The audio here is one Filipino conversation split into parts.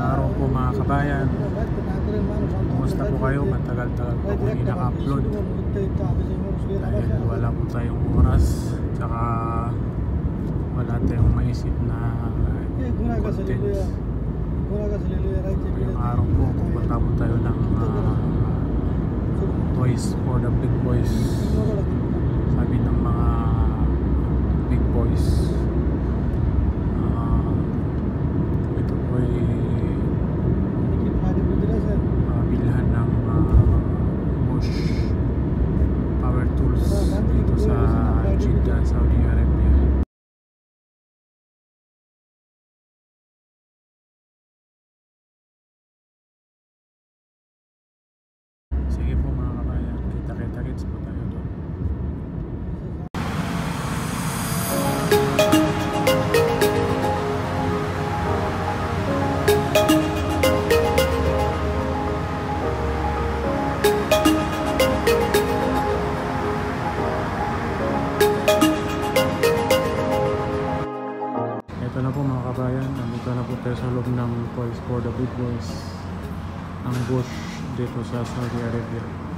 araw po mga kabayan. Kumusta po kayo? Matagal-tagal po ako hindi naka-upload. Dahil wala po tayong oras. Tsaka wala tayong maisip na content. Ngayong araw po, pupunta po tayo ng ah, Toys for the Big Boys. Sabi ng mga big boys. Ah, ito po ay for the Big Boys ang Bush dito sa Saudi Arabia.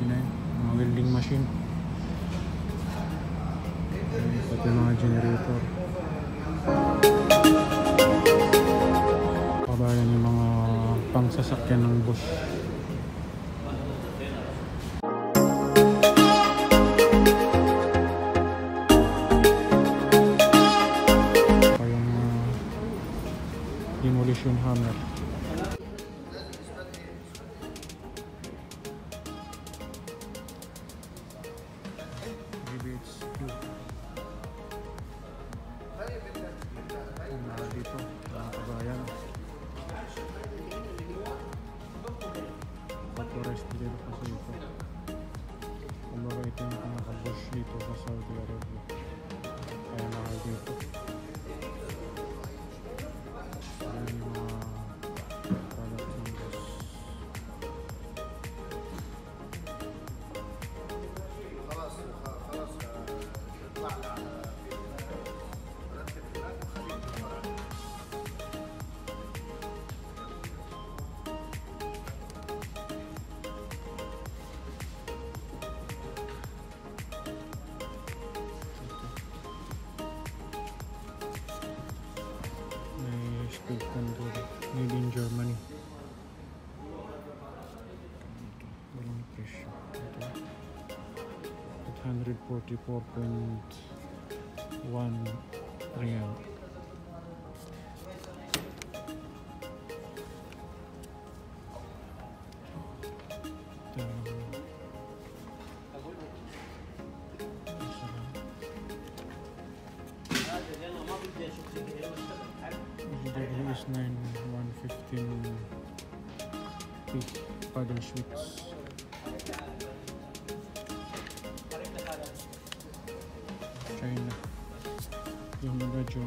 999. Mga welding machine. Pati mga generator. Kabayan yung mga pangsasakyan ng bus. Pa yung uh, demolition hammer. made in Germany. 844 is 9 115 P paddle sheets. China. Yung medyo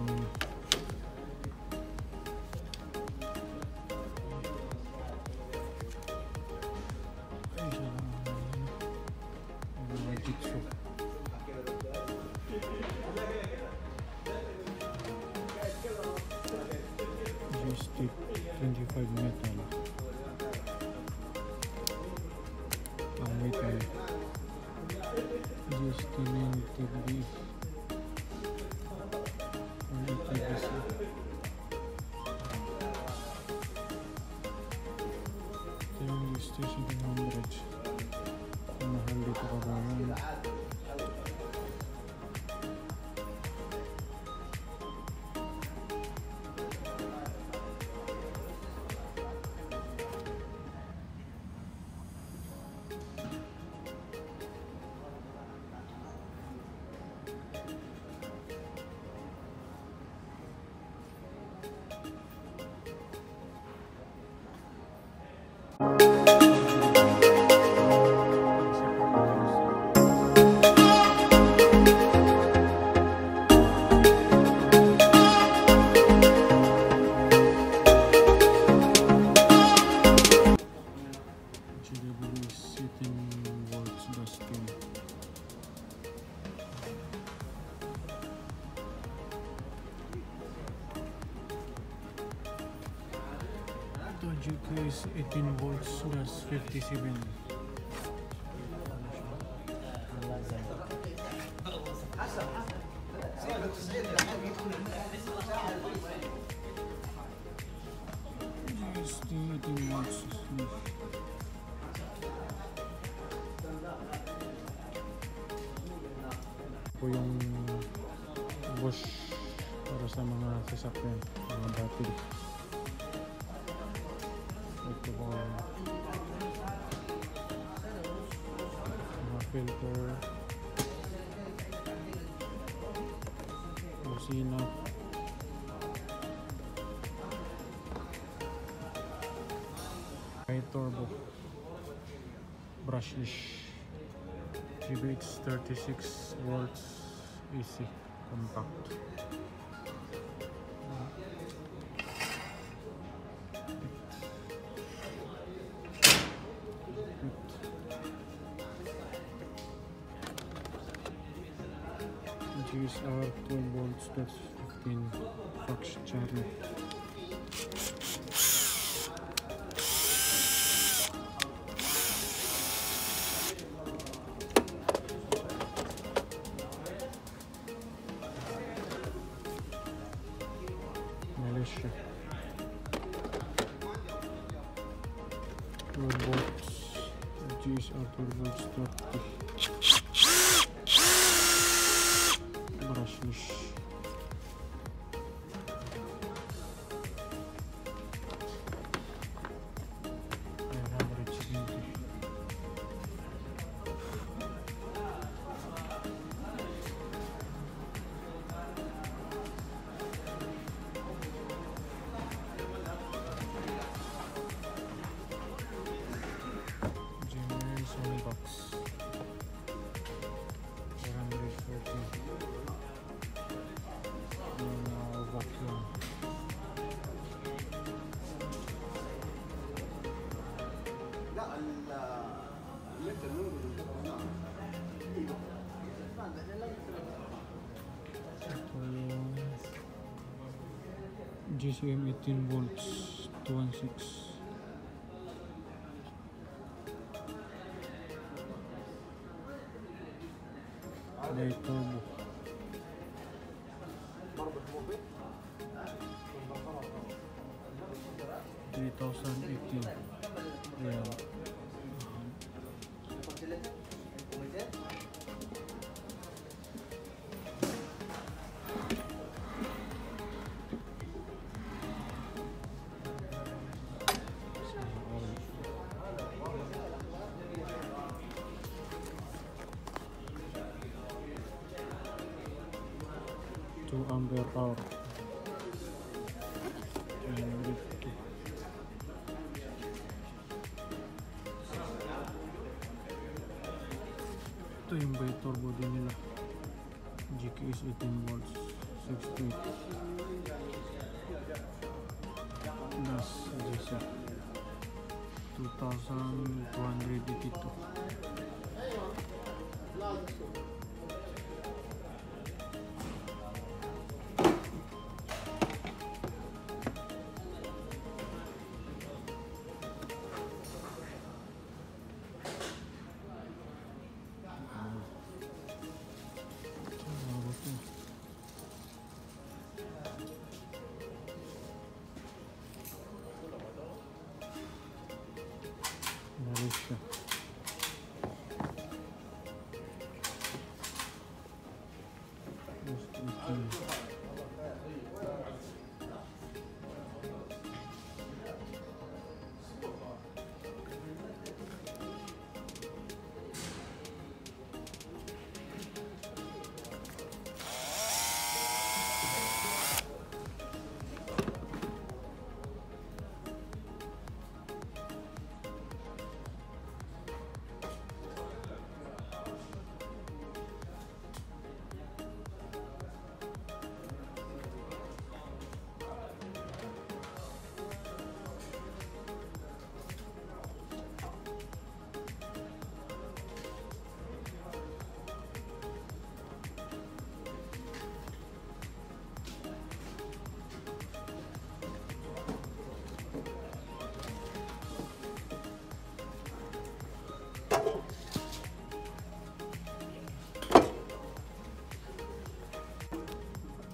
po yung bush para sa mga sasakyan, mga battery. Ito po mga filter, busina, high turbo, brushless. GBX 36 volts PC compact. These are 12 volts, that's 15. GCM 18 volts 216 2 ampere hour itu. Yang ito turbo din is 18 volts 68, speed das G7 2282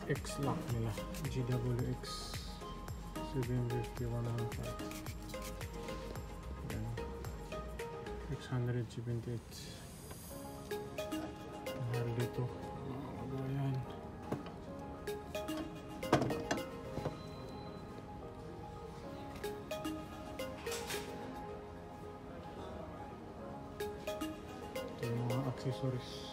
X lock nila. GWX 750 115. Yan. 678. Mahal dito. Kabayan. Ito yung mga accessories.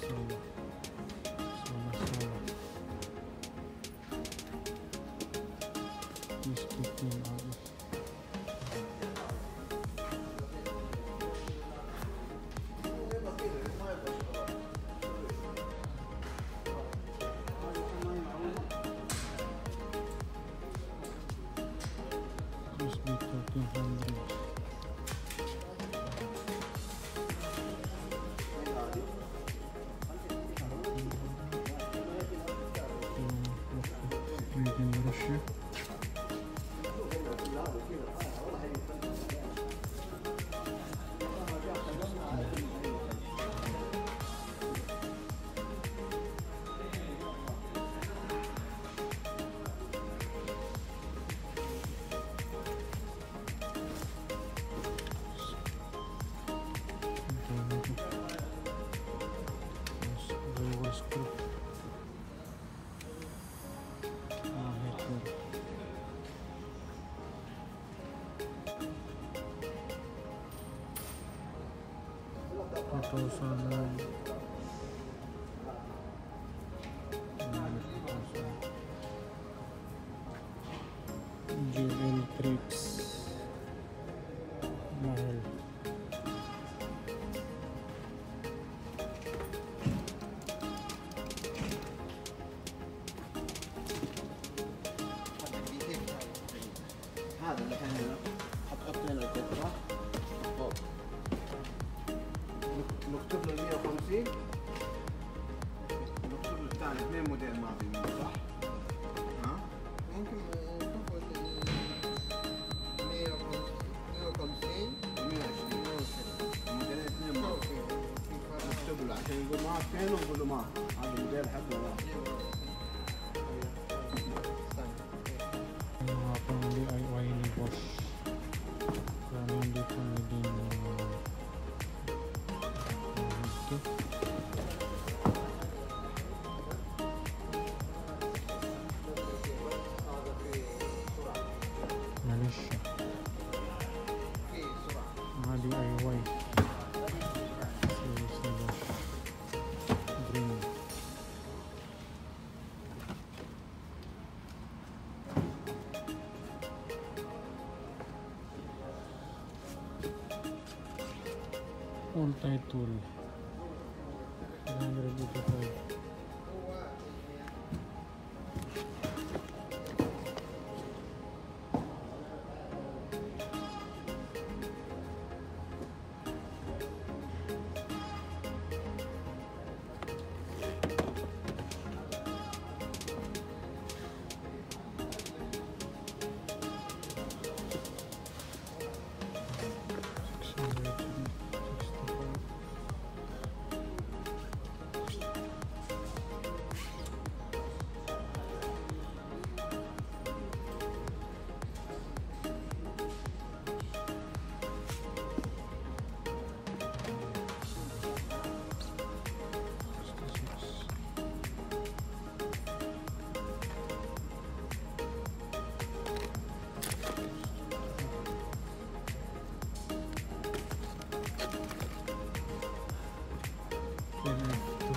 Solo. Solo, solo. This 15酸算辣 نكتب له 150 نكتب له الثاني. اثنين موديل ما في منه صح؟ ها؟ ممكن نشوف ال 150 120 موديلين اثنين ما في نكتب له عشان يقول ما فين ونقول له ما هذا الموديل حقه multi tool 900 juta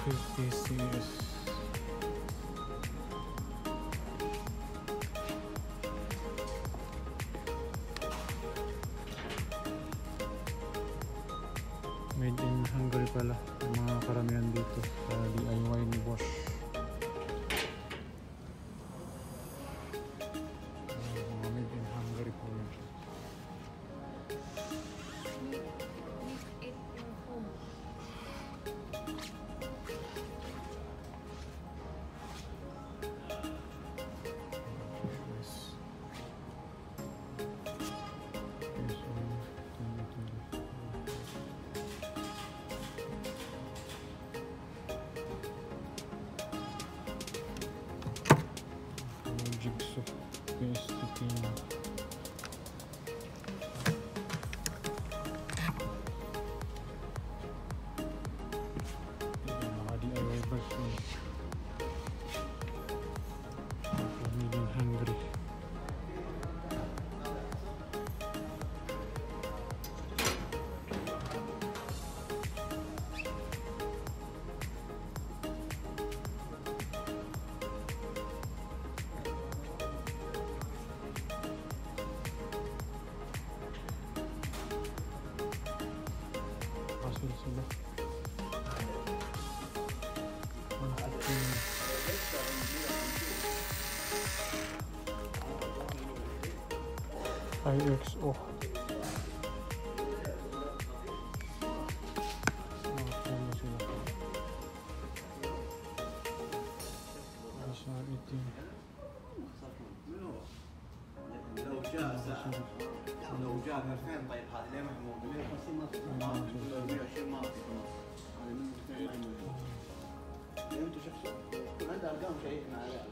50 series. Made in Hungary pala ang mga karamihan dito sa DIY ni Bosch. space to pin يمنع انتم شخص يكون عنده ارقام شيكنا عليها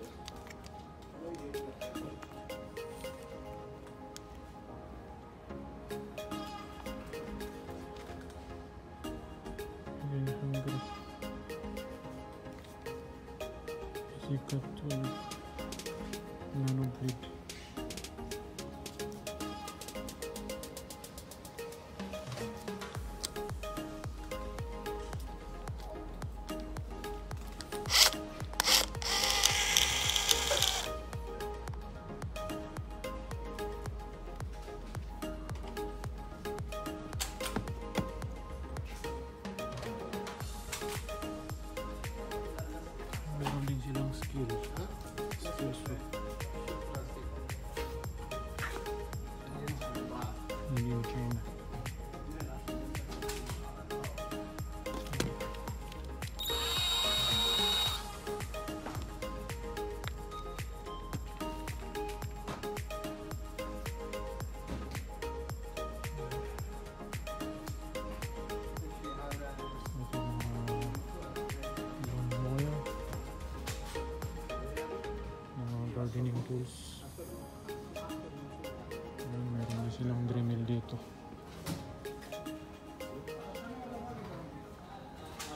silang Dremel dito.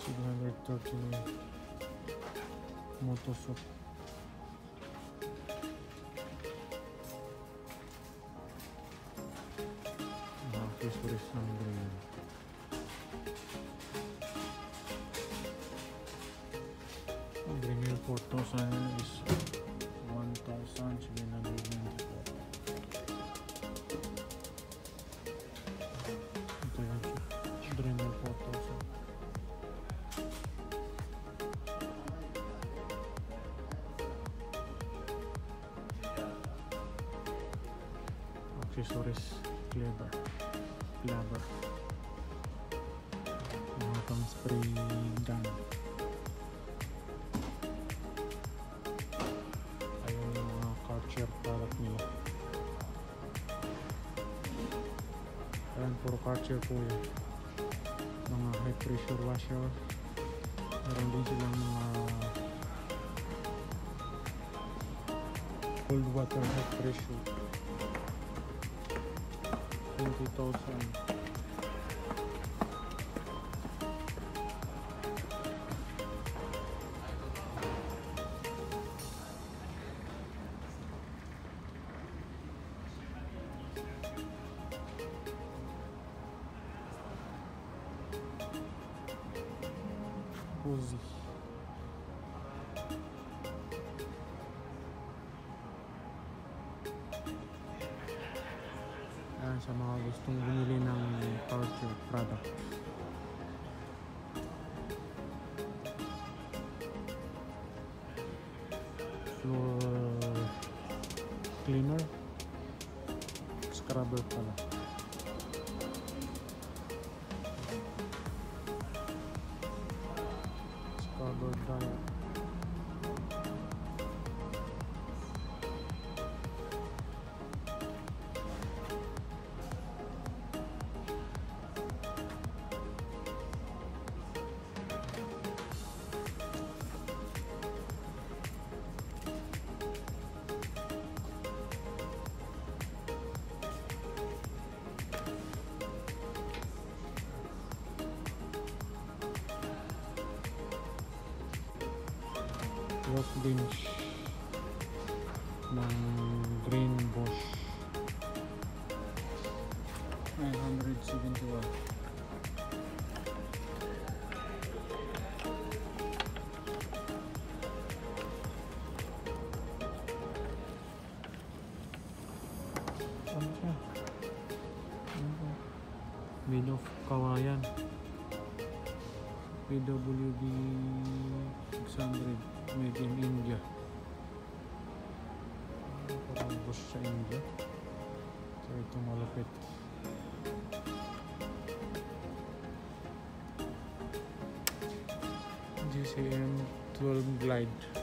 739 Motosop. Mga accessories ng Dremel. Dremel 4000 is Accessories, clever. Mga pang spray gun. Ayun yung mga culture product nila. Ayan, puro culture po yan. Mga high pressure washer. Meron din silang mga cold water high pressure. перепутал сам. Позже. Sa mga gustong bumili ng culture product. rock bench ng Green bush 971 Made of Kawayan PWB 600 made in India. Parang Bosch sa India. So ito malapit. GCM 12 Glide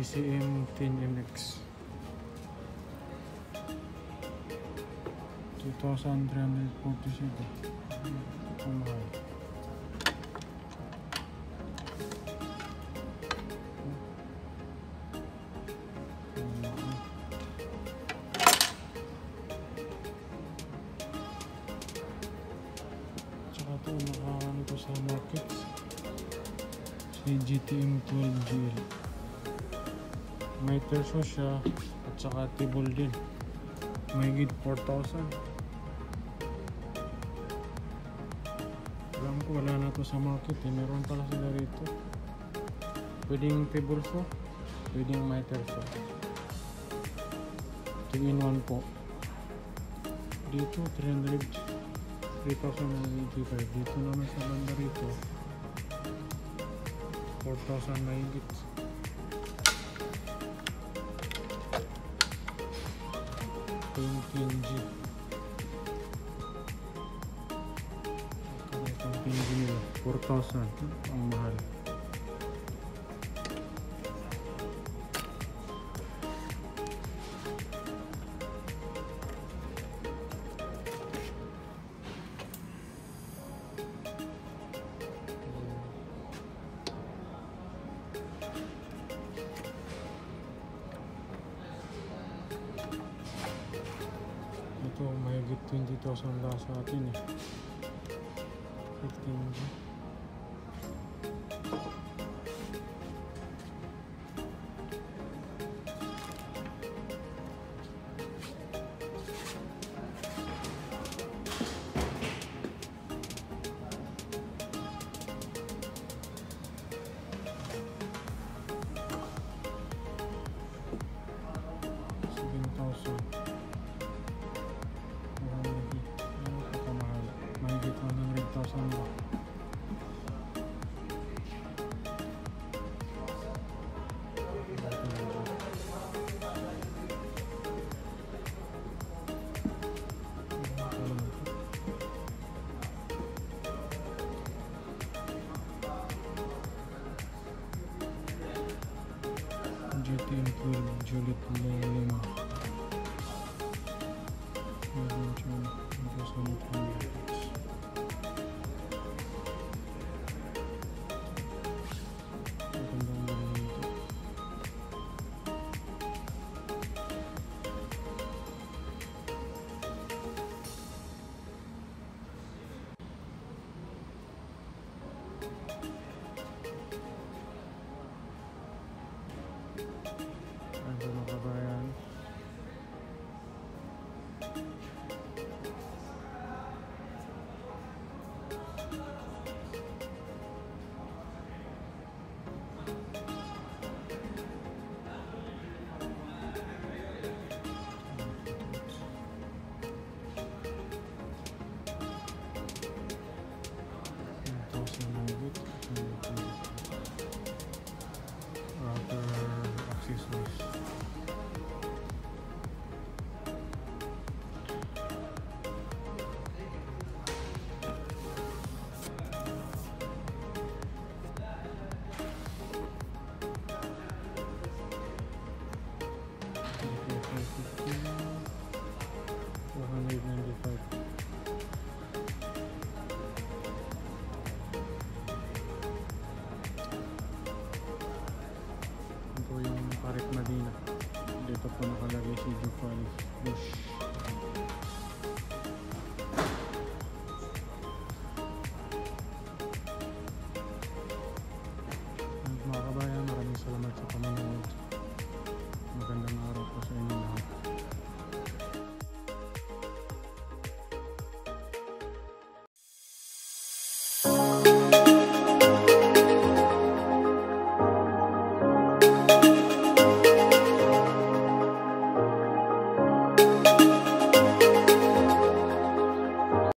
GCM 10MX. 2,347. Ang mahal. Table din. May gid 4,000. Alam ko wala na to sa market eh. Meron pala sila rito. Pwedeng table saw. Pwedeng may terso. 2 in 1 po. Dito 300 3,085. Dito naman sa banda rito 4,000 na higit. Ito. Ito itong PNG nila. 4,000. Ang mahal. кинешь. Benim bölümcülük loluma. کنه حالا بشه دو کاری